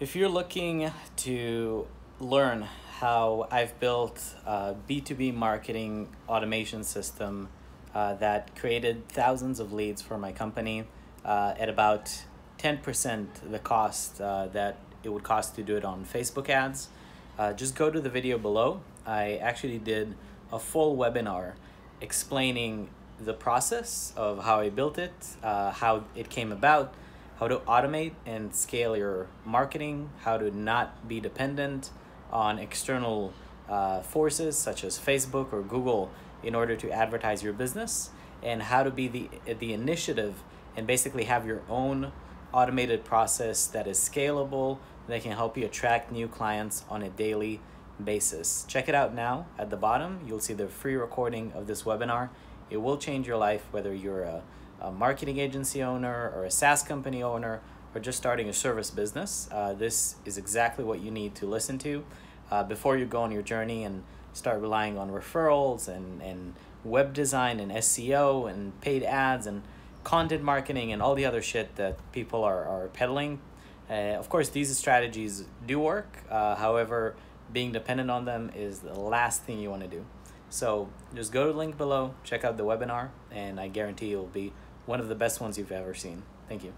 If you're looking to learn how I've built a B2B marketing automation system uh, that created thousands of leads for my company uh, at about 10% the cost uh, that it would cost to do it on Facebook ads, uh, just go to the video below. I actually did a full webinar explaining the process of how I built it, uh, how it came about, how to automate and scale your marketing, how to not be dependent on external uh, forces such as Facebook or Google in order to advertise your business, and how to be the, the initiative and basically have your own automated process that is scalable, that can help you attract new clients on a daily basis. Check it out now at the bottom. You'll see the free recording of this webinar it will change your life whether you're a, a marketing agency owner or a SaaS company owner or just starting a service business. Uh, this is exactly what you need to listen to uh, before you go on your journey and start relying on referrals and, and web design and SEO and paid ads and content marketing and all the other shit that people are, are peddling. Uh, of course, these strategies do work. Uh, however, being dependent on them is the last thing you want to do. So just go to the link below, check out the webinar, and I guarantee you'll be one of the best ones you've ever seen. Thank you.